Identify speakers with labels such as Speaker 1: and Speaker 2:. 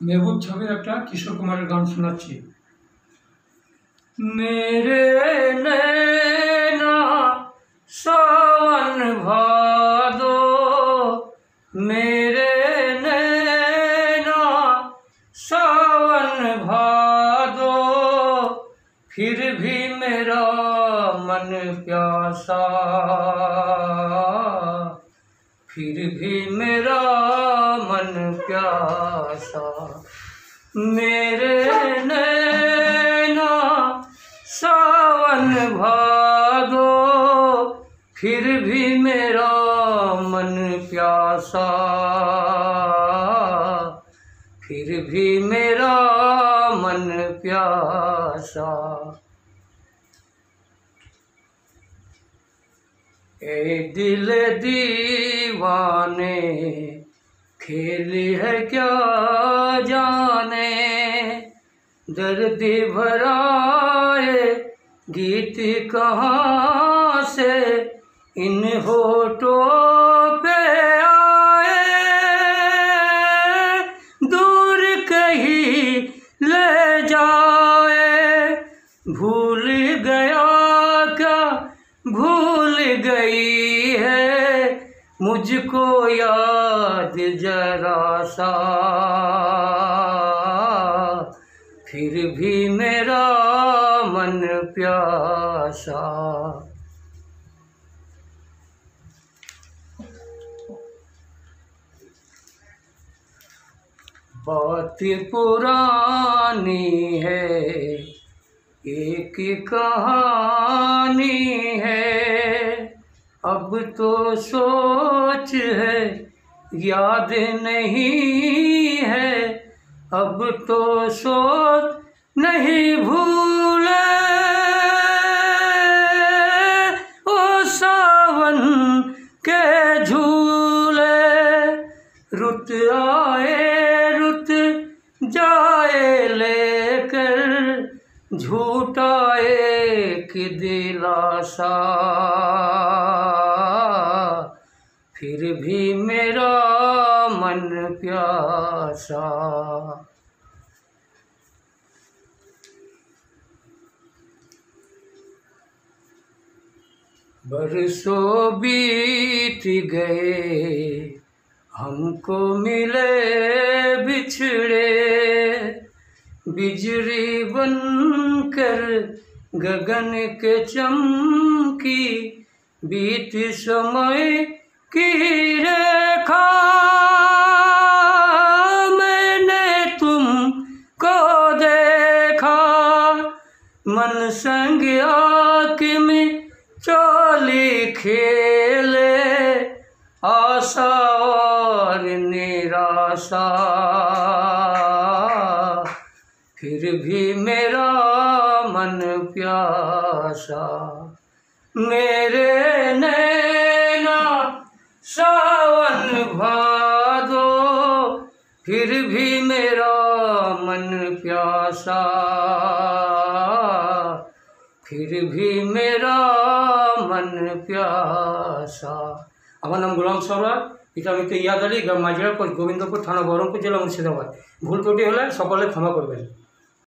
Speaker 1: মেহবুব छवि एक किशोर कुमार गान শোনাচ্ছি। মেরে নैना सावन भादो मेरे नैना सावन भादो फिर भी मेरा मन प्यासा फिर भी मेरा मन प्यासा। मेरे नैना सावन भादो फिर भी मेरा मन प्यासा। फिर भी मेरा मन प्यासा। ए दिल दीवाने खेल है क्या जाने? दर्द भराए गीत कहाँ से? इन होठों मुझको याद जरा सा। फिर भी मेरा मन प्यासा। बात पुरानी है, एक कहानी है। अब तो सोच है, याद नहीं है। अब तो सोच नहीं भूले ओ सावन के झूले रुत आए, रुत जाए लेकर झूठा एक दिलासा। फिर भी मेरा मन प्यासा। बरसों बीत गए, हमको मिले बिछड़े। बिजली बनकर गगन के चमकी, बीत समय की रेखा। मैंने तुमको देखा, मन संग आँख में चोली खेले। आशा और निराशा, फिर भी मेरा मन प्यासा मेरे नैना सावन भादो फिर भी मेरा मन प्यासा फिर भी मेरा मन প্যাসা আমার নাম গোলাম সরওয়ার পিতা মিত্র ইয়াদ আলী গ্রাম মাঝিরা পোস্ট গোবিন্দপুর থানা বহরমপুর জেলা মুর্শিদাবাদ ভুল ত্রুটি হলে সকলে ক্ষমা করবেন